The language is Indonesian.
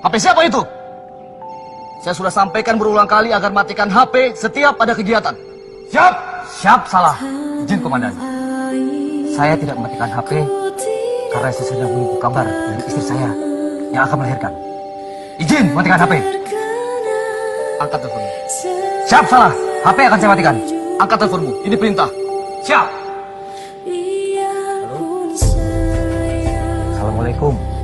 HP siapa itu? Saya sudah sampaikan berulang kali agar matikan HP setiap pada kegiatan. Siap! Siap salah. Izin komandan. Saya tidak mematikan HP karena saya sedang menunggu kabar dari istri saya yang akan melahirkan. Izin matikan HP. Angkat teleponmu. Siap salah. HP akan saya matikan. Angkat teleponmu. Ini perintah. Siap. Iya, Halo. Assalamualaikum.